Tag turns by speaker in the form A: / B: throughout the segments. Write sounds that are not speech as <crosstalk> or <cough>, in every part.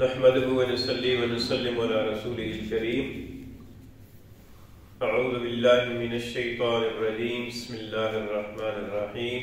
A: नहमदहु व नसल्ली व नसल्लिम अला रसूलिल करीम अऊज़ु बिल्लाहि मिनश शैतानिर रजीम बिस्मिल्लाहिर रहमानिर रहीम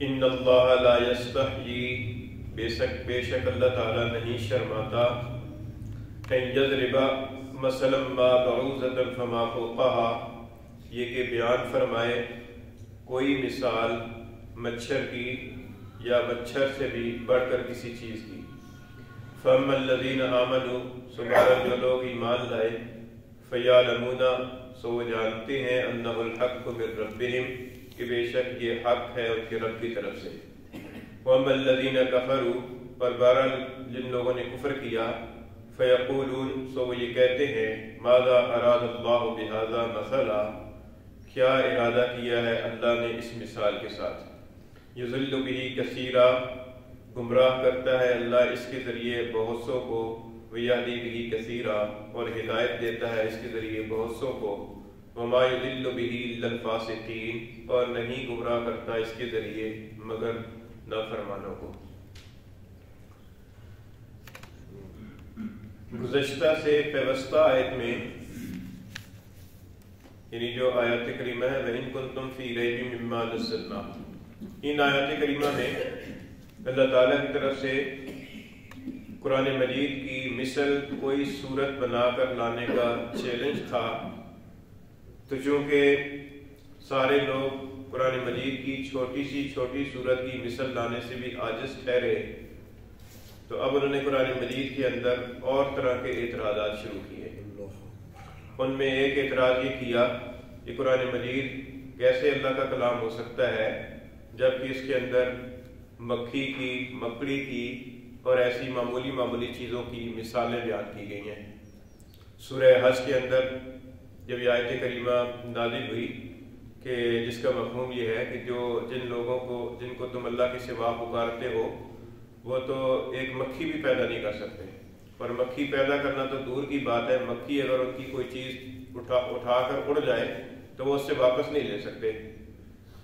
A: इन अल्लाह ला यस्तहयी बेशक बेशक अल्लाह ताला नहीं शर्माता कहीं यजरिबा मसलम मा बऊज़तन फमा फौक़हा ये कि बयान फरमाए कोई मिसाल मच्छर की या मच्छर से भी बढ़कर किसी चीज़ की लोग ईमान लाए फ़यालमूना सो वो जानते हैं अन्नहुल हक़ मिन रब्बिहिम कि बेशक ये हक है उनके रब की तरफ़ से वमल्लदीन कफरू पर बहरहाल जिन लोगों ने कुफर किया फ़यकूलून सो वो ये कहते हैं मादा अराद अल्लाह बिहाजा मसला क्या इरादा किया है अल्लाह ने इस मिसाल के साथ युजुल्लु बिही कसीरा गुमराह करता है, अल्लाह इसके ज़रिए बहुत सौ को वयादी कसीरा और हिदायत देता है इसके ज़रिए बहुत सौ को वमाफासिन और नहीं गुमराह करता इसके ज़रिए मगर नाफरमानों को। गुजश्ता से व्यवस्था आयत में, यानी जो आयत करीमा है, वह इनकुन तुम फ़ी रही इन आयत करीमा में अल्लाह ताला की तरफ़ से कुरान मजीद की मिसल कोई सूरत बनाकर लाने का चैलेंज था। तो चूँकि सारे लोग कुरान मजीद की छोटी सी छोटी सूरत की मिसल लाने से भी आजिज ठहरे तो अब उन्होंने कुरान मजीद के अंदर और तरह के एतराज़ा शुरू किए। उनमें एक एतराज़ ये किया कि कुरान मजीद कैसे अल्लाह का कलाम हो सकता है, जबकि इसके अंदर मक्खी की, मकड़ी की और ऐसी मामूली मामूली चीज़ों की मिसालें बयान की गई हैं। सुरह हज के अंदर जब आयत करीमा नाजिल हुई कि जिसका मफहूम यह है कि जो जिन लोगों को, जिनको तुम अल्लाह के सिवा पुकारते हो, वो तो एक मक्खी भी पैदा नहीं कर सकते। पर मक्खी पैदा करना तो दूर की बात है। मक्खी अगर उनकी कोई चीज़ उठा उठा कर उड़ जाए तो वो उससे वापस नहीं ले सकते।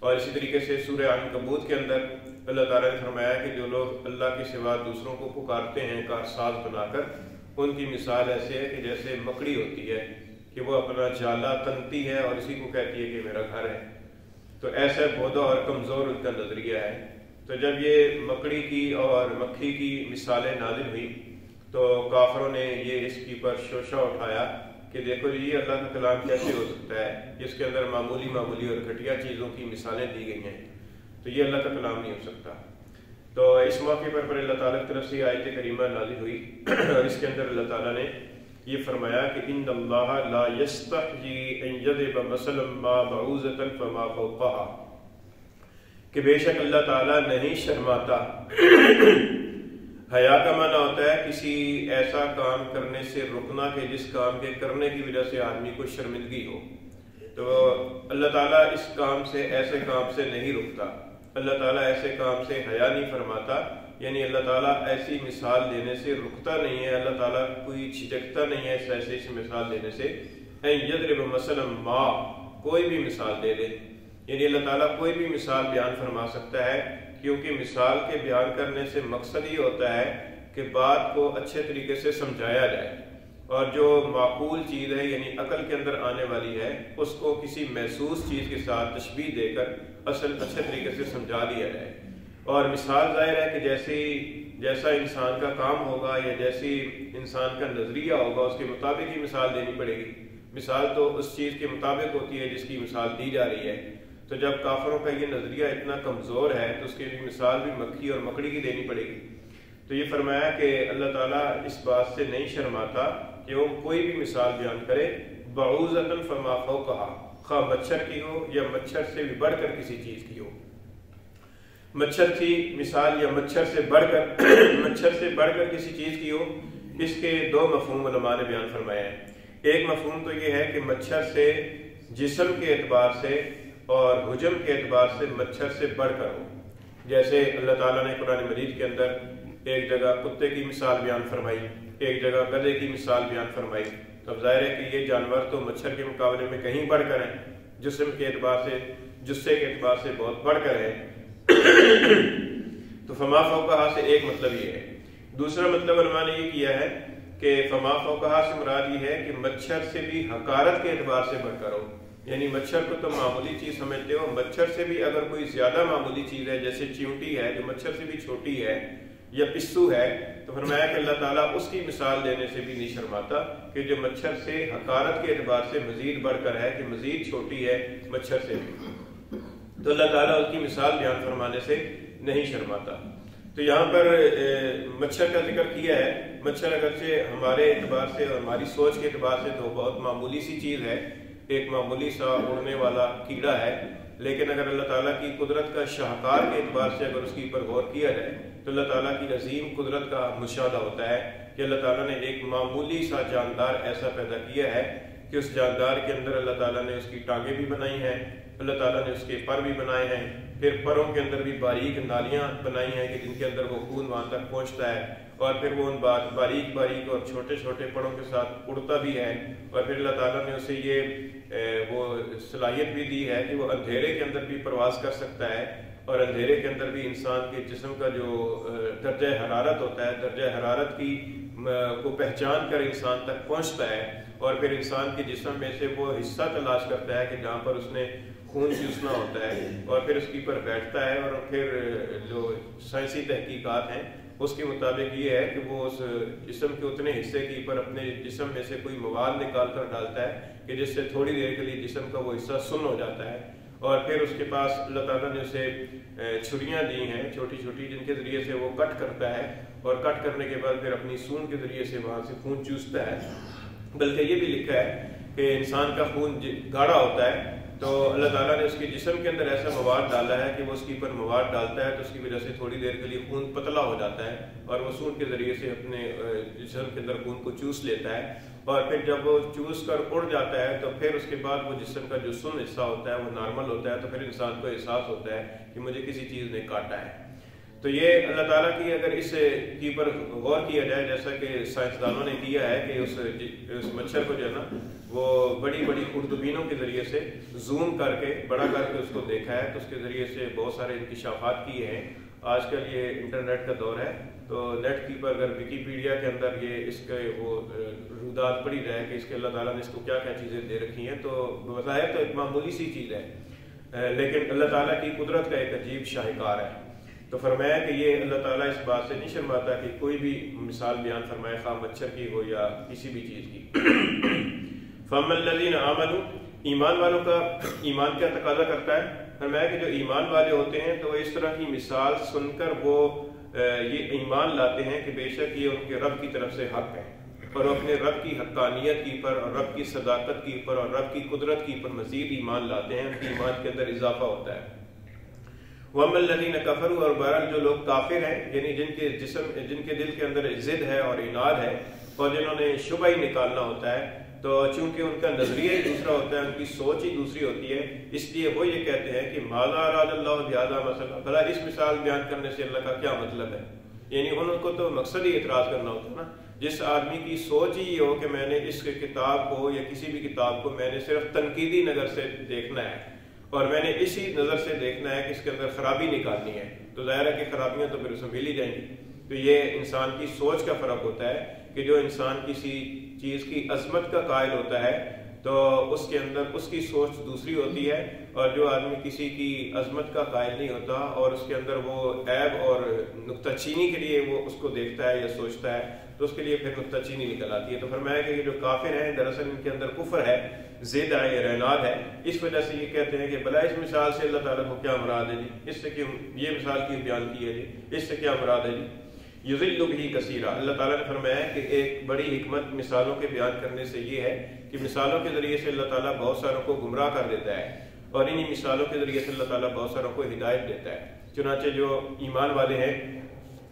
A: और इसी तरीके से सूर्य आन कबूत के अंदर अल्लाह ताला ने फरमाया कि जो लोग अल्लाह के सिवा दूसरों को पुकारते हैं कारसाज बनाकर, उनकी मिसाल ऐसे है कि जैसे मकड़ी होती है कि वो अपना जाला तनती है और इसी को कहती है कि मेरा घर है। तो ऐसा पौधा और कमज़ोर उनका नज़रिया है। तो जब ये मकड़ी की और मक्खी की मिसालें नाजिल हुई तो काफरों ने ये इसकी पर शोशा उठाया कि देखो ये अल्लाह का कलाम कैसे हो सकता है? जिसके अंदर मामूली मामूली और घटिया चीज़ों की मिसालें दी गई हैं। तो ये अल्लाह का कलाम नहीं हो सकता। तो इस मौके पर, पर अल्लाह ताला की तरफ़ से आयत करीमा नाजिल हुई। <clears throat> और इसके अंदर अल्लाह ताला ने ये फरमाया कि इन कि बेशक अल्लाह ताला नहीं शर्माता। <clears throat> हया का माना होता है किसी ऐसा काम करने से रुकना के जिस काम के करने की वजह से आदमी को शर्मिंदगी हो। तो अल्लाह ताला इस काम से, ऐसे काम से नहीं रुकता। अल्लाह ताला ऐसे काम से हया नहीं फरमाता। यानी अल्लाह ताला ऐसी मिसाल देने से रुकता नहीं है। अल्लाह ताला कोई छिचकता नहीं है इस ऐसे ऐसी मिसाल देने से। यदरब मसलम माँ, कोई भी मिसाल दे दे। यानी अल्लाह ताला कोई भी मिसाल बयान फरमा सकता है। क्योंकि मिसाल के बयान करने से मकसद ही होता है कि बात को अच्छे तरीके से समझाया जाए। और जो माकूल चीज़ है, यानी अकल के अंदर आने वाली है, उसको किसी महसूस चीज़ के साथ तशबी देकर असल अच्छे तरीके से समझा दिया जाए। और मिसाल ज़ाहिर है कि जैसी, जैसा इंसान का काम होगा या जैसी इंसान का नज़रिया होगा, उसके मुताबिक ही मिसाल देनी पड़ेगी। मिसाल तो उस चीज़ के मुताबिक होती है जिसकी मिसाल दी जा रही है। तो जब काफरों का ये नज़रिया इतना कमज़ोर है तो उसके लिए मिसाल भी मक्खी और मकड़ी की देनी पड़ेगी। तो ये फरमाया कि अल्लाह ताला इस बात से नहीं शर्माता कि वो कोई भी मिसाल बयान करे, बऊज़तन फमाफ़ो कहा खा मच्छर की हो या मच्छर से भी बढ़कर किसी चीज़ की हो। मच्छर की मिसाल या मच्छर से बढ़कर, <clears throat> मच्छर से बढ़कर किसी चीज़ की हो, इसके दो मफहूम ने बयान फरमाया है। एक मफहूम तो ये है कि मच्छर से, जिसम के एतबार से और हजम के अतबार से मच्छर से बढ़कर हो। जैसे अल्लाह ताला ने कुरान मजीद के अंदर एक जगह कुत्ते की मिसाल बयान फरमाई, एक जगह गधे की मिसाल बयान फरमाई। तो ज़ाहिर है कि ये जानवर तो मच्छर के मुकाबले में कहीं बढ़कर है, जिसम के अतबार से, जुस्से के एतबार से बहुत बढ़कर है। तो फमा फौकहा से एक मतलब ये है। दूसरा मतलब ने ये किया है कि फमा फौकहा से मुराद ये है कि मच्छर से भी हकारत के एतबार से बढ़कर हो। यानी मच्छर को तो मामूली चीज़ समझते हो। मच्छर से भी अगर कोई ज़्यादा मामूली चीज़ है, जैसे चिमटी है, जो मच्छर से भी छोटी है, या पिस्सू है तो फरमाया कि अल्लाह ताला उसकी मिसाल देने से भी नहीं शर्माता कि जो मच्छर से, हकारत के एतबार से मजीद बढ़कर है, कि मजीद छोटी है मच्छर से भी। तो अल्लाह ताला उसकी मिसाल बयान फरमाने से नहीं शर्माता। तो यहाँ पर मच्छर का ज़िक्र किया है। मच्छर अगर से हमारे एतबार से और हमारी सोच के एतबार से तो बहुत मामूली सी चीज़ है एक मामूली सा उड़ने वाला कीड़ा है, लेकिन अगर अल्लाह ताला की कुदरत का शाहकार के अतबार से अगर उसके ऊपर गौर किया जाए तो अल्लाह ताला की अजीम कुदरत का मुशादा होता है कि अल्लाह ताला ने एक मामूली सा जानदार ऐसा पैदा किया है कि उस जानदार के अंदर अल्लाह ताला ने उसकी टांगे भी बनाई हैं, अल्लाह ताला ने उसके पर भी बनाए हैं, फिर परों के अंदर भी बारीक नालियाँ बनाई हैं कि जिनके अंदर वो खून वहाँ तक पहुँचता है। और फिर वो उन बारीक बारीक और छोटे छोटे पड़ों के साथ उड़ता भी है और फिर अल्लाह ताला ने उसे ये वो सलाहियत भी दी है कि वो अंधेरे के अंदर भी प्रवास कर सकता है और अंधेरे के अंदर भी इंसान के जिसम का जो दर्ज हरारत होता है, दर्ज हरारत की को पहचान कर इंसान तक पहुँचता है और फिर इंसान के जिसम में से वो हिस्सा तलाश करता है कि जहाँ पर उसने खून चूसना होता है और फिर उसके ऊपर बैठता है और फिर जो साइंसी तहकीकात हैं उसके मुताबिक ये है कि वो उस जिसम के उतने हिस्से के ऊपर अपने जिसम में से कोई मवाद निकाल कर डालता है कि जिससे थोड़ी देर के लिए जिसम का वो हिस्सा सुन हो जाता है। और फिर उसके पास अल्लाह ताला ने उसे छुरियाँ दी हैं छोटी छोटी जिनके ज़रिए से वो कट करता है और कट करने के बाद फिर अपनी सून के ज़रिए से वहाँ से खून चूसता है। बल्कि ये भी लिखा है कि इंसान का खून गाढ़ा होता है तो अल्लाह ताला ने उसके जिसम के अंदर ऐसा मवाद डाला है कि वो उसके ऊपर मवाद डालता है तो उसकी वजह से थोड़ी देर के लिए खून पतला हो जाता है और वो सूट के ज़रिए से अपने जिसम के अंदर खून को चूस लेता है। और फिर जब वो चूस कर उड़ जाता है तो फिर उसके बाद वो जिसम का जो सुन हिस्सा होता है, वो नॉर्मल होता है तो फिर इंसान को एहसास होता है कि मुझे किसी चीज़ ने काटा है। तो ये अल्लाह ताला की अगर इस की पर गौर किया जाए, जैसा कि साइंसदानों ने किया है कि उस उस मच्छर को जो है ना वो बड़ी बड़ी खुर्दबीनों के ज़रिए से जूम करके, बड़ा करके उसको देखा है तो उसके ज़रिए से बहुत सारे इंकशाफात किए हैं। आजकल ये इंटरनेट का दौर है तो नेट की पर अगर विकीपीडिया के अंदर ये इसके वो रुदात पड़ी रहे कि इसके अल्लाह ताला ने इसको क्या क्या चीज़ें दे रखी हैं तो बताया तो एक मामूली सी चीज़ है। लेकिन अल्लाह ताला की कुदरत का एक अजीब शाहकार है। तो फरमाया कि ये अल्लाह ताला इस बात से नहीं शर्माता कि कोई भी मिसाल बयान फरमाए खा मच्छर की हो या किसी भी चीज़ की। फ़मल्लिन आमन, ईमान वालों का, ईमान क्या तकाजा करता है। फरमाया कि जो ईमान वाले होते हैं तो इस तरह की मिसाल सुनकर वो ये ईमान लाते हैं कि बेशक ये उनके रब की तरफ़ से हक है। और अपने रब की हक्कानियत की पर, और रब की सदाकत की पर, और रब की कुदरत की पर मजीद ईमान लाते हैं। उनके ईमान के अंदर इजाफा होता है। वमल्लिन कफर, और बहरल जो लोग काफिर हैं, यानी जिनके जिसम, जिनके दिल के अंदर जिद है और इनाद है, और जिन्होंने शुभ ही निकालना होता है तो चूँकि उनका नज़रिया ही दूसरा होता है, उनकी सोच ही दूसरी होती है, इसलिए वो ये कहते हैं कि माला मसला, भला इस मिसाल बयान करने से अल्लाह का क्या मतलब है? यानी उनको तो मकसद ही एतराज़ करना होता है ना। जिस आदमी की सोच ही ये हो कि मैंने इस किताब को या किसी भी किताब को मैंने सिर्फ़ तनकीदी नज़र से देखना है, और मैंने इसी नज़र से देखना है कि इसके अंदर खराबी निकालनी है तो ज़ाहिर है कि खराबियाँ तो फिर उसमें मिल ही जाएँगी। तो ये इंसान की सोच का फ़र्क होता है कि जो इंसान किसी चीज़ की अजमत का कायल होता है तो उसके अंदर उसकी सोच दूसरी होती है और जो आदमी किसी की अजमत का कायल नहीं होता और उसके अंदर वो ऐब और नुकताचीनी के लिए वो उसको देखता है या सोचता है तो उसके लिए फिर नुकताचीनी निकल आती है। तो फिर मैं कि जो काफिर हैं, दरअसल इनके अंदर कुफर है, जिद है या रहनाद है। इस वजह से ये कहते हैं कि भला इस मिसाल से अल्लाह ताला को क्या मुराद है जी? इससे क्यों, ये मिसाल क्यों बयान की है जी? इससे क्या मुराद है जी? युजिल्लु भी कसीरा। अल्लाह ताला ने फरमाया कि एक बड़ी हिकमत मिसालों के बयान करने से ये है कि मिसालों के ज़रिए से अल्लाह ताला बहुत सारों को गुमराह कर देता है और इन्हीं मिसालों के ज़रिए से अल्लाह ताला बहुत सारों को हिदायत देता है। चुनाचे जो ईमान वाले हैं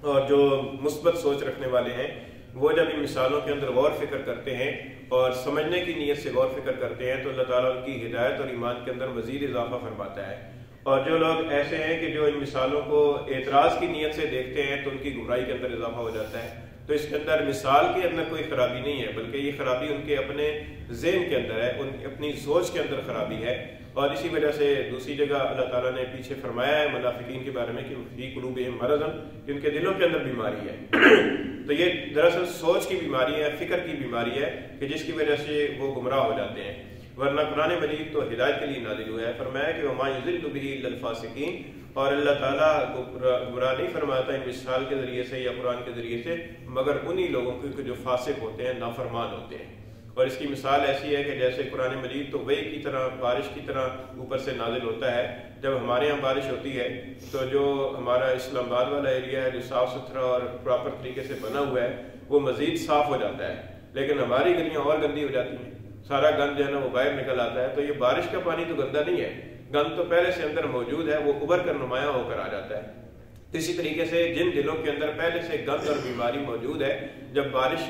A: और जो मुस्बत सोच रखने वाले हैं, वो जब इन मिसालों के अंदर गौर फ़िक्र करते हैं और समझने की नीयत से गौर फ़िक्र करते हैं तो अल्लाह ताला उनकी हिदायत और ईमान के अंदर मजीद इजाफा फरमाता है। और जो लोग ऐसे हैं कि जो इन मिसालों को एतराज़ की नीयत से देखते हैं तो उनकी गुमराही के अंदर इजाफा हो जाता है। तो इसके अंदर मिसाल के अंदर कोई खराबी नहीं है, बल्कि ये खराबी उनके अपने जेन के अंदर है, उन, अपनी सोच के अंदर खराबी है। और इसी वजह से दूसरी जगह अल्लाह ताला ने पीछे फरमाया है मुनाफिकीन के बारे में कि फ़ी कुलूब मरजन कि उनके दिलों के अंदर बीमारी है। <clears throat> तो ये दरअसल सोच की बीमारी है, फ़िक्र की बीमारी है, कि जिसकी वजह से वो गुमराह हो जाते हैं। वरना कुरान मजीद तो हिदायत के लिए नाजिल हुआ है। फरमाया कि वमाजिल्लफ़ासिकीन और अल्लाह ताला गुमराह नहीं फरमाता इन मिसाल के ज़रिए से या कुरान के ज़रिए से, मगर उन्हीं लोगों के जो फासिक होते हैं, नाफरमान होते हैं। और इसकी मिसाल ऐसी है कि जैसे कुरान मजीद तो वही की तरह, बारिश की तरह ऊपर से नाजिल होता है। जब हमारे यहाँ बारिश होती है तो जो हमारा इस्लामाबाद वाला एरिया है, जो साफ़ सुथरा और प्रॉपर तरीके से बना हुआ है, वो मज़ीद साफ़ हो जाता है। लेकिन हमारी गलियाँ और गंदी हो जाती हैं। सारा गंद जो है ना वो बाहर निकल आता है। तो ये बारिश का पानी तो गंदा नहीं है। गंद तो पहले से अंदर मौजूद है, वो उभर कर नुमाया होकर आ जाता है। तो इसी तरीके से जिन दिलों के अंदर पहले से गंद और बीमारी मौजूद है, जब बारिश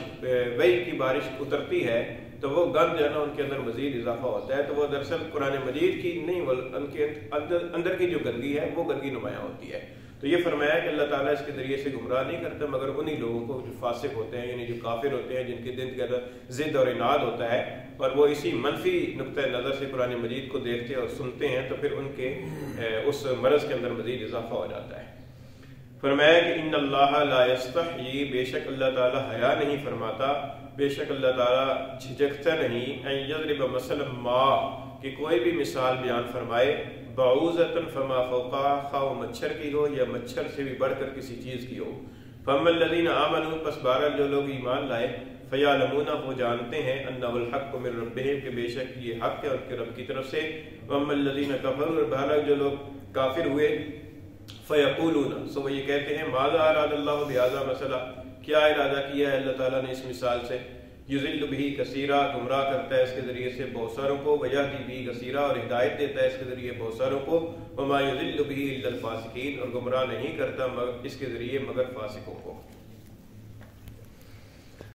A: वही की बारिश उतरती है तो वो गंद जो है ना उनके अंदर मजीद इजाफा होता है। तो वो दरअसल कुरान मजीद की नहीं उनके अंदर की जो गंदगी है, वो गंदगी नुमाया होती है। तो ये फरमाया कि अल्लाह ताला इसके ज़रिए से गुमराह नहीं करता, मगर उन्हीं लोगों को जो फासिक होते हैं, यानी जो काफिर होते हैं, जिनके दिन के अंदर ज़िद और इनाद होता है और वो इसी मनफी नुक़ नज़र से कुरान मजीद को देखते और सुनते हैं तो फिर उनके उस मरज़ के अंदर मजीद इजाफा हो जाता है। फरमाया कि इन अल्लाह ये बेशक अल्लाह ताला हया नहीं फरमाता, बेशक अल्लाह ताला झिझकता नहीं मसलम माँ, कि कोई भी मिसाल बयान फरमाए, बाऊजतन फमा फ़ोका खा मच्छर की हो या मच्छर से भी बढ़कर किसी चीज़ की हो। फमल्लिन आमन, पस बारह जो लोग ईमान लाए फ़यालमूना, वो जानते हैं अन्नवल हक को मेरे रब के बेशक ये हक है उनके रब की तरफ़ से। वमल्लिन कफर, और बारह जो लोग काफिर हुए, फ़यकूलूना, सो वो ये कहते हैं, माजा अरादल्ला बिहाजा मसला, क्या इरादा किया है अल्लाह ताला ने इस मिसाल से? युजिल भी कसीरा, गुमराह करता है इसके ज़रिए से बहुत सारों को वजह भी कसीरा, और हिदायत देता है इसके ज़रिए बहुत सारों को। वमा युजिल भी फासिकीन, और गुमराह नहीं करता मगर इसके ज़रिए मगर फासिकों को।